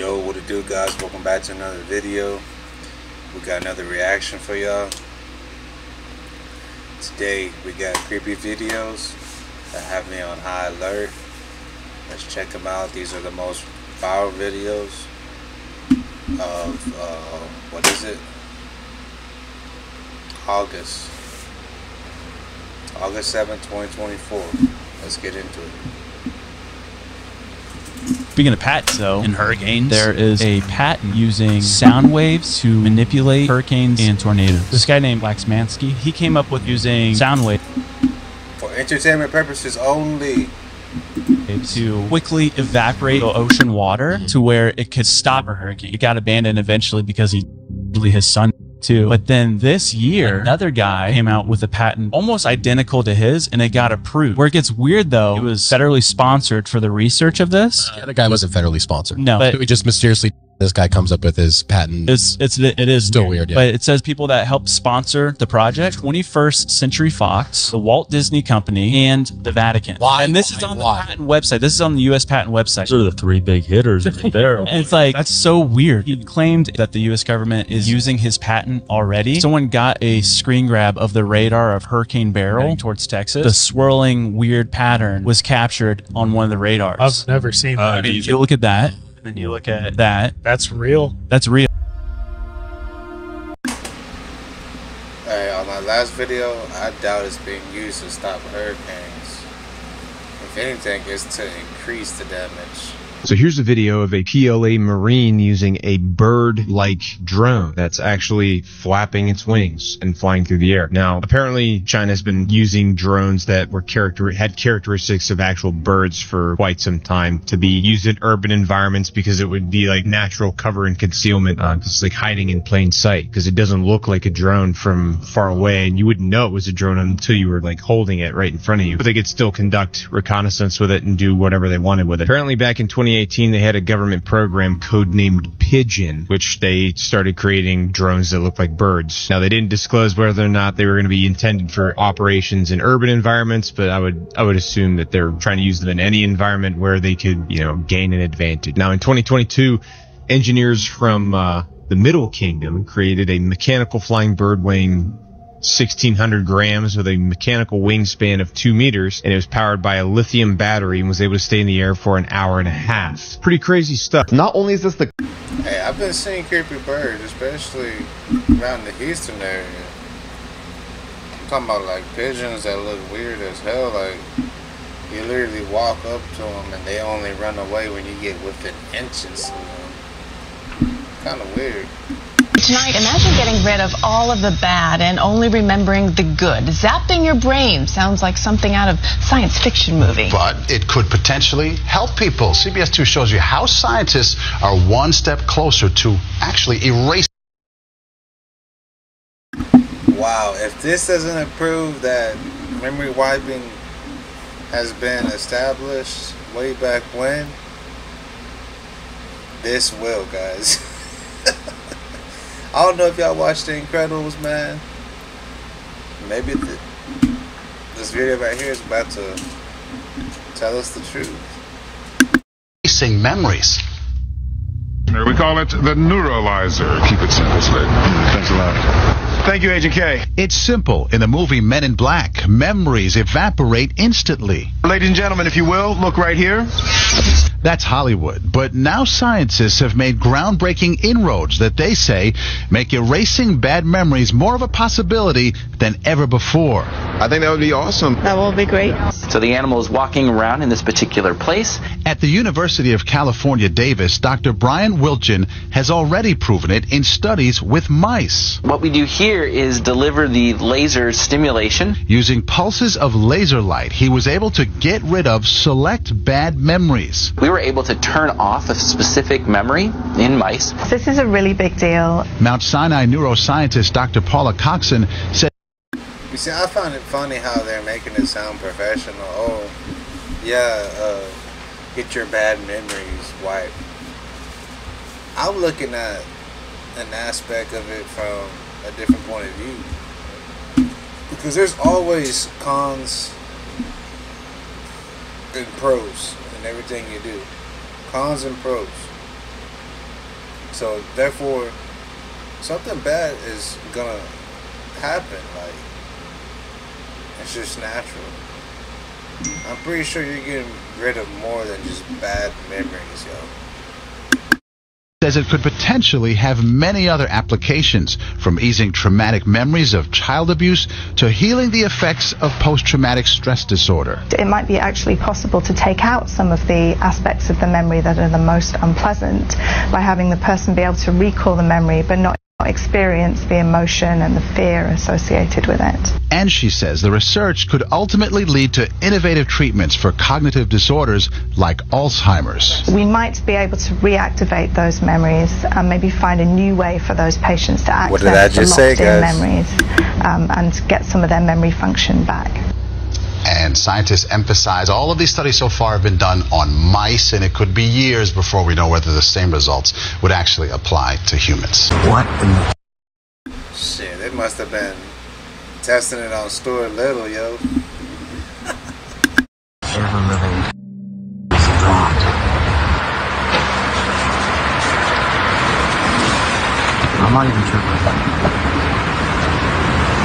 Yo, what it do guys? Welcome back to another video. We got another reaction for y'all. Today we got creepy videos that have me on high alert. Let's check them out. These are the most viral videos of, uh, what is it? August. August 7, 2024. Let's get into it. Speaking of patents, though, in hurricanes, there is a patent using sound waves to manipulate hurricanes and tornadoes. This guy named Waxmansky, he came up with using sound waves For entertainment purposes only. to quickly evaporate the ocean water to where it could stop a hurricane. It got abandoned eventually because he, his son too. But then this year, another guy came out with a patent almost identical to his and it got approved. Where it gets weird though, it was federally sponsored for the research of this. Yeah, The guy wasn't federally sponsored. No, but we just mysteriously this guy comes up with his patent. It's it's it is Still weird, yeah. But it says people that helped sponsor the project: 21st Century Fox, the Walt Disney Company, and the Vatican. Why? And this is Why? on the Why? patent website. This is on the U.S. patent website. Those are the three big hitters right there. And it's like that's so weird. He claimed that the U.S. government is using his patent already. Someone got a screen grab of the radar of Hurricane Beryl heading towards Texas. The swirling weird pattern was captured on one of the radars. I've never seen Uh, that. I mean, you look at that, and then you look at mm-hmm. that. That's real. That's real. Hey, on my last video, I doubt it's being used to stop hurricanes. If anything, it's to increase the damage. So here's a video of a PLA Marine using a bird-like drone that's actually flapping its wings and flying through the air. Now, apparently China's been using drones that were character had characteristics of actual birds for quite some time to be used in urban environments because it would be like natural cover and concealment, uh, just like hiding in plain sight because it doesn't look like a drone from far away and you wouldn't know it was a drone until you were like holding it right in front of you. But they could still conduct reconnaissance with it and do whatever they wanted with it. Apparently back in 2018 they had a government program codenamed Pigeon, which they started creating drones that look like birds. Now they didn't disclose whether or not they were going to be intended for operations in urban environments, but I would I would assume that they're trying to use them in any environment where they could, you know, gain an advantage. Now in 2022, engineers from uh, the Middle Kingdom created a mechanical flying bird weighing 1600 grams with a mechanical wingspan of 2 meters and it was powered by a lithium battery and was able to stay in the air for an hour and a half. Pretty crazy stuff. Not only is this the Hey, I've been seeing creepy birds, especially around the Houston area. I'm talking about like pigeons that look weird as hell. Like, you literally walk up to them and they only run away when you get within inches of them. Kind of weird. Tonight, imagine getting rid of all of the bad and only remembering the good. Zapping your brain sounds like something out of science fiction movie. but it could potentially help people. CBS 2 shows you how scientists are one step closer to actually erasing. Wow, if this doesn't prove that memory wiping has been established way back when, this will, guys. I don't know if y'all watched The Incredibles, man. Maybe th- this video right here is about to tell us the truth. memories. We call it the neuralizer. Keep it simple, Slick. Thanks a lot. Thank you, Agent K. It's simple. In the movie Men in Black, memories evaporate instantly. Ladies and gentlemen, if you will, look right here. That's Hollywood. But now scientists have made groundbreaking inroads that they say make erasing bad memories more of a possibility than ever before. I think that would be awesome. That will be great. So the animal is walking around in this particular place. At the University of California, Davis, Dr. Brian Wiltgen has already proven it in studies with mice. What we do here is deliver the laser stimulation. Using pulses of laser light, he was able to get rid of select bad memories. We were able to turn off a specific memory in mice. This is a really big deal. Mount Sinai neuroscientist Dr. Paula Croxson said You see, I find it funny how they're making it sound professional. Oh, yeah, uh, get your bad memories wiped. I'm looking at an aspect of it from a different point of view. Because there's always cons and pros in everything you do. Cons and pros. So therefore, something bad is gonna happen. Like it's just natural. I'm pretty sure you're getting rid of more than just bad memories, yo. Says it could potentially have many other applications, from easing traumatic memories of child abuse to healing the effects of post-traumatic stress disorder. It might be actually possible to take out some of the aspects of the memory that are the most unpleasant by having the person be able to recall the memory but not experience the emotion and the fear associated with it. And she says the research could ultimately lead to innovative treatments for cognitive disorders like Alzheimer's. We might be able to reactivate those memories and maybe find a new way for those patients to access What did I just the say, locked-in guys? memories um, and get some of their memory function back. And scientists emphasize all of these studies so far have been done on mice, and it could be years before we know whether the same results would actually apply to humans. What? Shit, they must have been testing it on Stuart Little, yo. I'm not even tripping.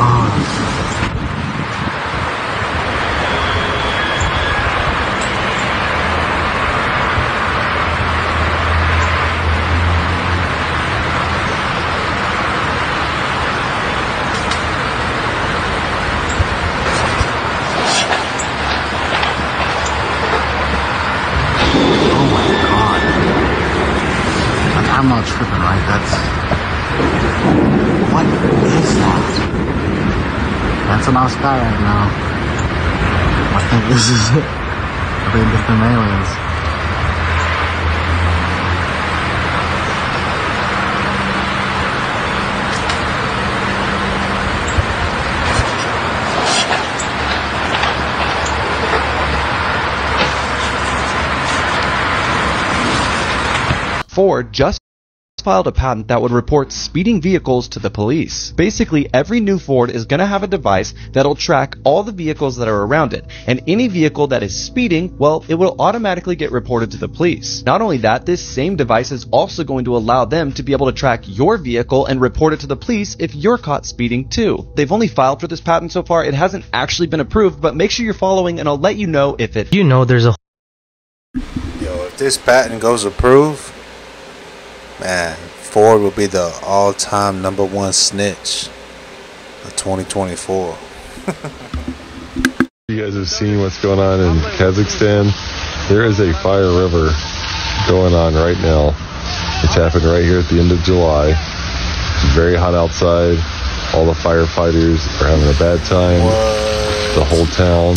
Oh. Oh my god. Like, I'm not tripping, right? That's. What is that? Right now. I think this is it. I think different aliens. Ford just filed a patent that would report speeding vehicles to the police. Basically, every new Ford is going to have a device that'll track all the vehicles that are around it, and any vehicle that is speeding, well, it will automatically get reported to the police. Not only that, this same device is also going to allow them to be able to track your vehicle and report it to the police if you're caught speeding too. They've only filed for this patent so far, it hasn't actually been approved, but make sure you're following and I'll let you know if it You know there's a Yo, if this patent goes approved, man, Ford will be the all-time number one snitch of 2024. You guys have seen what's going on in Kazakhstan. There is a fire river going on right now. It's happened right here at the end of July. It's very hot outside. All the firefighters are having a bad time. The whole town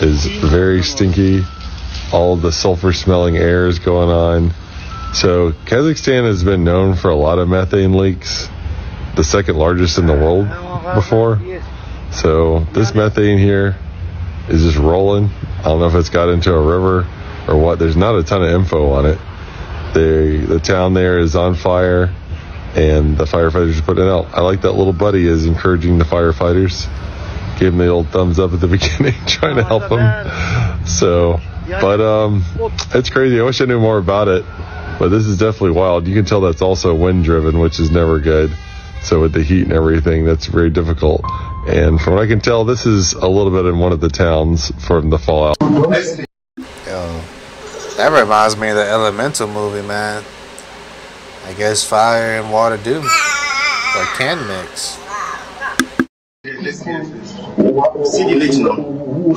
is very stinky. All the sulfur smelling air is going on. So Kazakhstan has been known for a lot of methane leaks, the second largest in the world before. So this methane here is just rolling. I don't know if it's got into a river or what. There's not a ton of info on it. They, the town there is on fire, and the firefighters are putting it out. I like that little buddy is encouraging the firefighters. Give him the old thumbs up at the beginning, trying to help them. So, but um, it's crazy. I wish I knew more about it, but this is definitely wild. You can tell that's also wind driven, which is never good. So with the heat and everything, that's very difficult. And from what I can tell, this is a little bit in one of the towns from the fallout. Yo, that reminds me of the Elemental movie, man. I guess fire and water do, or can mix. See the original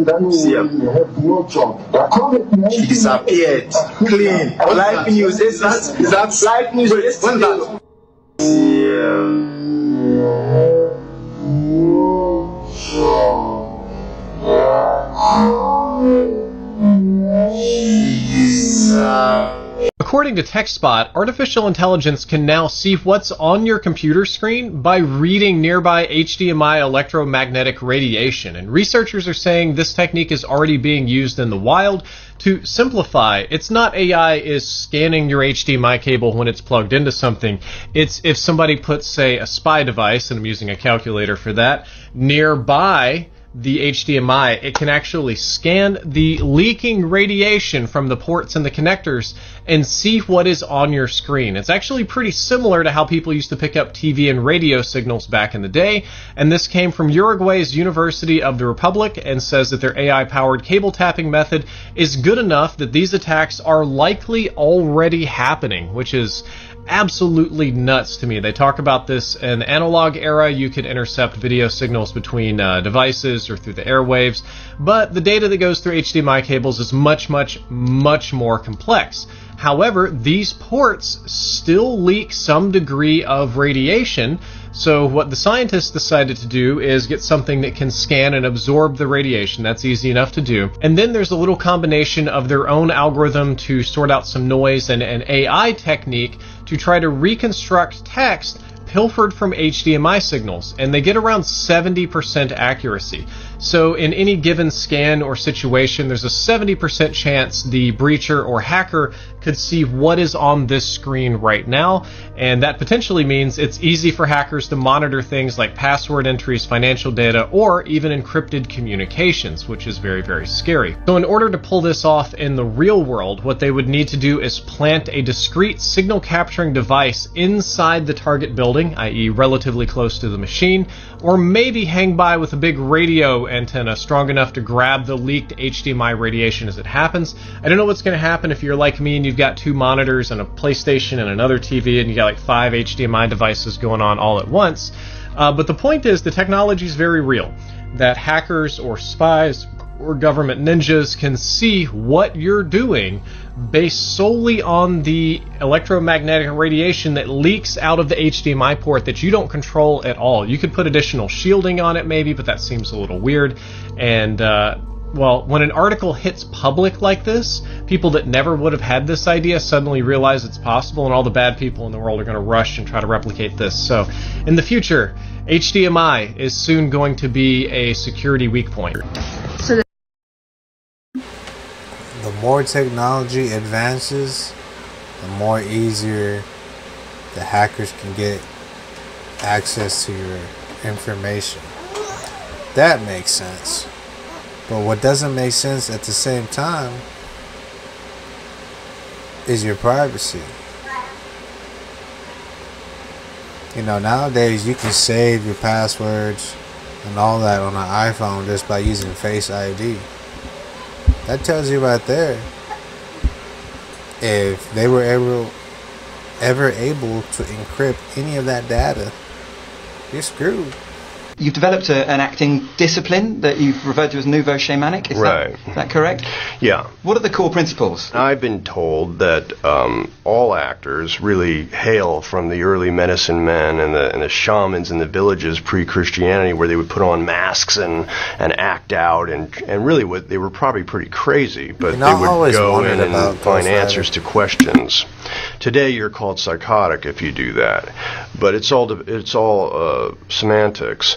live news. See him. She disappeared. Clean. Live news. Is that, is that live news? When that? According to TechSpot, artificial intelligence can now see what's on your computer screen by reading nearby HDMI electromagnetic radiation. And researchers are saying this technique is already being used in the wild. To simplify, it's not AI is scanning your HDMI cable when it's plugged into something. It's if somebody puts, say, a spy device, and I'm using a calculator for that, nearby the HDMI, it can actually scan the leaking radiation from the ports and the connectors and see what is on your screen. It's actually pretty similar to how people used to pick up TV and radio signals back in the day, and this came from Uruguay's University of the Republic and says that their AI powered cable tapping method is good enough that these attacks are likely already happening, which is absolutely nuts to me. They talk about this in the analog era. You could intercept video signals between uh, devices or through the airwaves, but the data that goes through HDMI cables is much, much, much more complex. However, these ports still leak some degree of radiation. So what the scientists decided to do is get something that can scan and absorb the radiation. That's easy enough to do. And then there's a little combination of their own algorithm to sort out some noise and an AI technique to try to reconstruct text pilfered from HDMI signals, and they get around 70% accuracy. So, in any given scan or situation, there's a 70% chance the breacher or hacker could see what is on this screen right now, and that potentially means it's easy for hackers to monitor things like password entries, financial data, or even encrypted communications, which is very, very scary. So, in order to pull this off in the real world, what they would need to do is plant a discrete signal capturing device inside the target building, i.e., relatively close to the machine, or maybe hang by with a big radio antenna strong enough to grab the leaked HDMI radiation as it happens. I don't know what's going to happen if you're like me and you've got two monitors and a PlayStation and another TV and you got like five HDMI devices going on all at once. Uh, but the point is, the technology is very real. That hackers or spies or government ninjas can see what you're doing based solely on the electromagnetic radiation that leaks out of the HDMI port that you don't control at all. You could put additional shielding on it, maybe, but that seems a little weird. And, uh, well, when an article hits public like this, people that never would have had this idea suddenly realize it's possible, and all the bad people in the world are going to rush and try to replicate this. So, in the future, HDMI is soon going to be a security weak point. So more technology advances, the more easier the hackers can get access to your information. That makes sense. But what doesn't make sense at the same time is your privacy. You know, nowadays you can save your passwords and all that on an iPhone just by using Face ID. That tells you right there if they were ever ever able to encrypt any of that data, you're screwed. You've developed a, an acting discipline that you've referred to as nouveau shamanic. Is right. That, is that correct? Yeah. What are the core principles? I've been told that um, all actors really hail from the early medicine men and the, and the shamans in the villages pre-Christianity, where they would put on masks and, and act out, and and really what they were probably pretty crazy, but You know, they would go in and find those answers to questions. Today, you're called psychotic if you do that, but it's all it's all uh, semantics.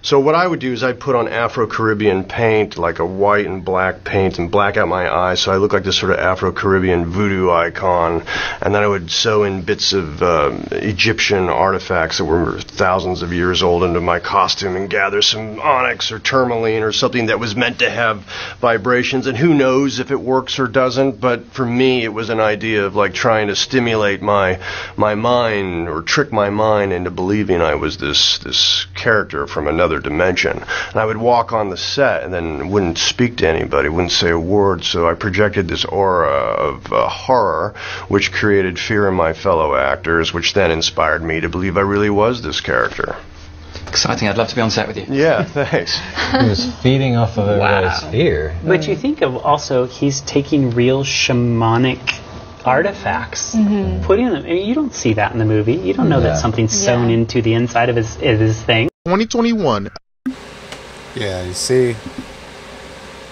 So what I would do is I'd put on Afro-Caribbean paint, like a white and black paint, and black out my eyes so I look like this sort of Afro-Caribbean voodoo icon. And then I would sew in bits of um, Egyptian artifacts that were thousands of years old into my costume and gather some onyx or tourmaline or something that was meant to have vibrations. And who knows if it works or doesn't, but for me it was an idea of like trying to stimulate my my mind or trick my mind into believing I was this this character from another dimension. And I would walk on the set and then wouldn't speak to anybody, wouldn't say a word. So I projected this aura of uh, horror, which created fear in my fellow actors, which then inspired me to believe I really was this character. Exciting. I'd love to be on set with you. Yeah, thanks. He was feeding off of everybody's Wow. fear. But you think of also he's taking real shamanic artifacts, Mhm. putting them. I mean, you don't see that in the movie. You don't know Yeah. that something's sewn Yeah. into the inside of his of his thing. 2021. Yeah, you see,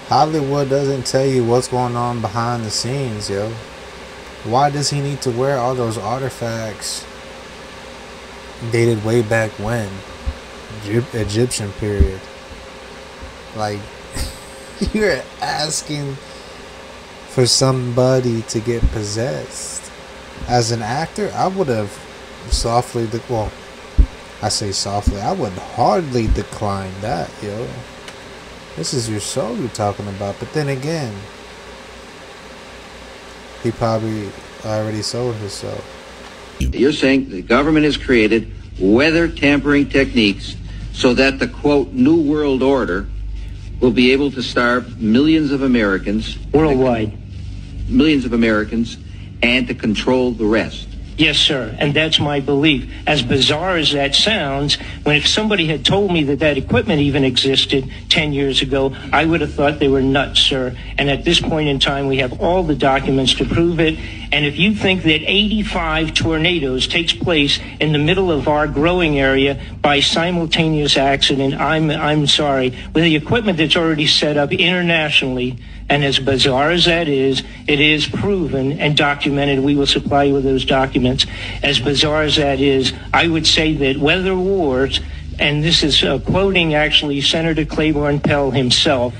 Hollywood doesn't tell you what's going on behind the scenes, yo. Why does he need to wear all those artifacts dated way back when? Egyptian period. Like, you're asking for somebody to get possessed. As an actor, I would have softly, well, I say softly, I would hardly decline that, yo. This is your soul you're talking about. But then again, he probably already sold his soul. You're saying the government has created weather tampering techniques so that the quote new world order will be able to starve millions of Americans worldwide, millions of Americans, and to control the rest. Yes, sir, and that's my belief. As bizarre as that sounds, when if somebody had told me that that equipment even existed 10 years ago, I would have thought they were nuts, sir. And at this point in time, we have all the documents to prove it. And if you think that 85 tornadoes takes place in the middle of our growing area by simultaneous accident, I'm, I'm sorry. With the equipment that's already set up internationally, and as bizarre as that is, it is proven and documented. We will supply you with those documents. As bizarre as that is, I would say that weather wars, and this is uh, quoting actually Senator Claiborne Pell himself,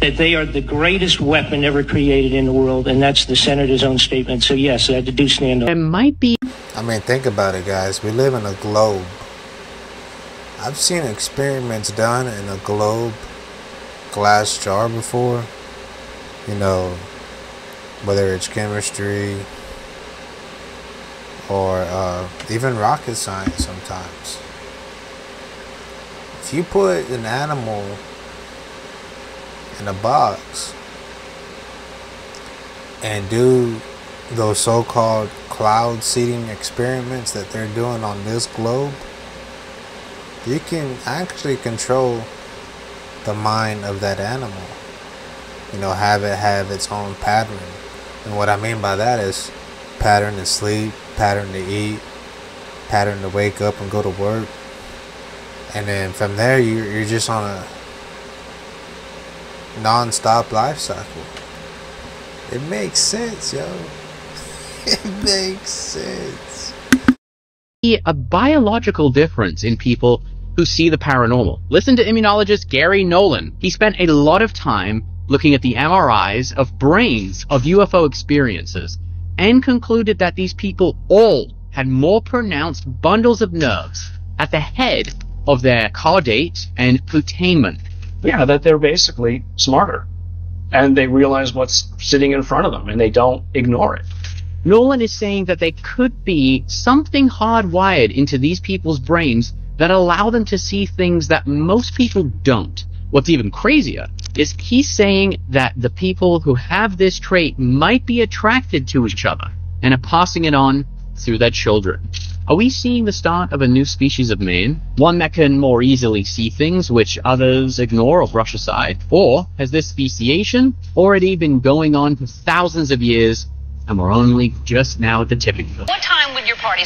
that they are the greatest weapon ever created in the world, and that's the senator's own statement. So yes, I had to do stand on. It might be. I mean, think about it, guys. We live in a globe. I've seen experiments done in a globe glass jar before. You know, whether it's chemistry or uh, even rocket science sometimes. If you put an animal in a box and do those so-called cloud seeding experiments that they're doing on this globe, you can actually control the mind of that animal. You know, have it have its own pattern. And what I mean by that is pattern to sleep, pattern to eat, pattern to wake up and go to work. And then from there, you, you're just on a non-stop life cycle. It makes sense, yo. It makes sense. A biological difference in people who see the paranormal. Listen to immunologist Garry Nolan. He spent a lot of time looking at the MRIs of brains of UFO experiences and concluded that these people all had more pronounced bundles of nerves at the head of their caudate and putamen. Yeah, that they're basically smarter. And they realize what's sitting in front of them and they don't ignore it. Nolan is saying that there could be something hardwired into these people's brains that allow them to see things that most people don't. What's even crazier is he's saying that the people who have this trait might be attracted to each other and are passing it on through their children. Are we seeing the start of a new species of man? One that can more easily see things which others ignore or brush aside? Or has this speciation already been going on for thousands of years and we're only just now at the tipping point? What time would your party?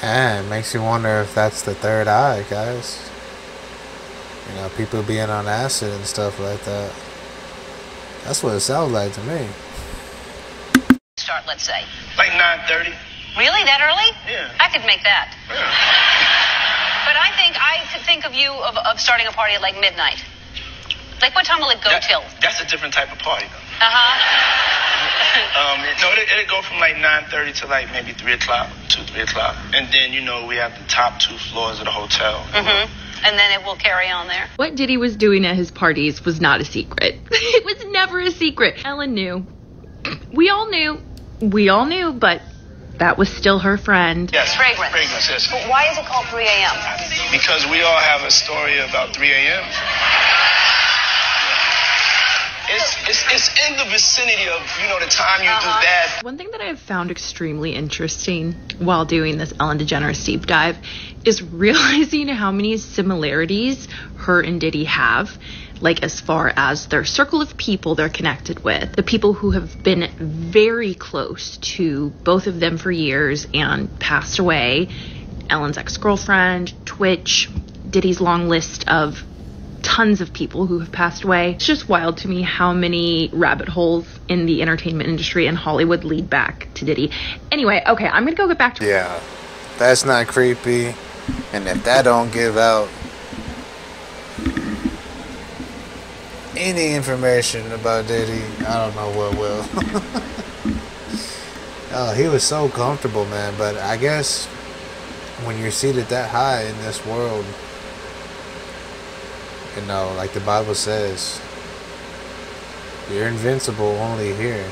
Yeah, it makes you wonder if that's the third eye, guys. You know, people being on acid and stuff like that. That's what it sounds like to me. Start, let's say. Like 9:30. Really? That early? Yeah. I could make that. Yeah. But I think I could think of you of, of starting a party at like midnight. Like what time will it go That- till? That's a different type of party, though. Uh huh. Um, no, it, it'll go from like 9:30 to like maybe 3 o'clock, 2, 3 o'clock, and then you know we have the top two floors of the hotel. Mm-hmm. And then it will carry on there. What Diddy was doing at his parties was not a secret. it was never a secret. Ellen knew. We all knew. We all knew, but that was still her friend. Yes, Fragrance. fragrance, yes. But why is it called 3 a.m.? Because we all have a story about 3 a.m. It's, it's, it's in the vicinity of, you know, the time you do uh-huh. that. One thing that I have found extremely interesting while doing this Ellen DeGeneres deep dive is realizing how many similarities her and Diddy have. Like, as far as their circle of people they're connected with, the people who have been very close to both of them for years and passed away Ellen's ex girlfriend, Twitch, Diddy's long list of tons of people who have passed away. It's just wild to me how many rabbit holes in the entertainment industry and Hollywood lead back to Diddy. Anyway, okay, I'm gonna go get back to Yeah, that's not creepy. And if that don't give out any information about Diddy, I don't know what will. oh, he was so comfortable, man. But I guess when you're seated that high in this world, You know, like the Bible says, you're invincible only here.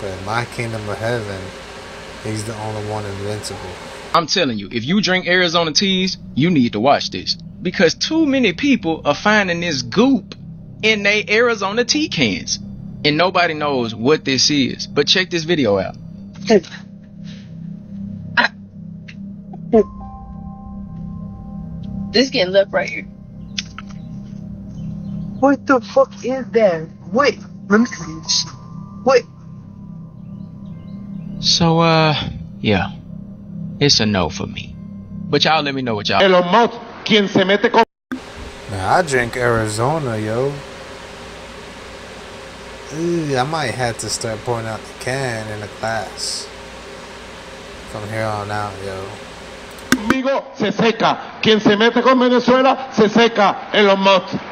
But in my kingdom of heaven, he's the only one invincible. I'm telling you, if you drink Arizona teas, you need to watch this. Because too many people are finding this goop in their Arizona tea cans. And nobody knows what this is. But check this video out. This getting left right here. What the fuck is that? Wait, let me see this. Wait. So, uh, yeah. It's a no for me. But y'all let me know what y'all. Elon Musk, quien se mete con. Man, I drink Arizona, yo. Ooh, I might have to start pouring out the can in the class. From here on out, yo. Conmigo se seca. Quien se mete con Venezuela se seca. Elon Musk.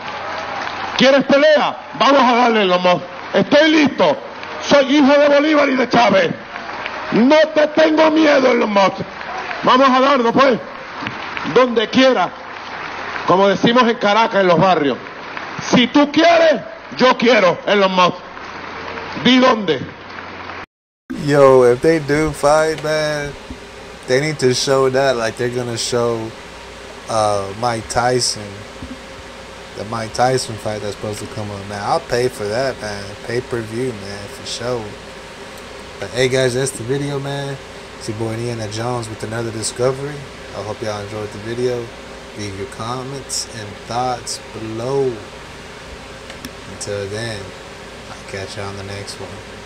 ¿Quieres pelea? Vamos a darle, Musk. Estoy listo. Soy hijo de Bolívar y de Chávez. No te tengo miedo, Musk. Vamos a darnos, pues. Donde quiera. Como decimos en Caracas, en los barrios. Si tú quieres, yo quiero, Elon. Di dónde. Yo, if they do fight, man, they need to show that like they're gonna show uh, Mike Tyson, the Mike Tyson fight that's supposed to come on. Man, I'll pay for that, man. Pay per view, man, for sure. But hey, guys, that's the video, man. It's your boy Indiana Jones with another discovery. I hope y'all enjoyed the video. Leave your comments and thoughts below. Until then, I'll catch you on the next one.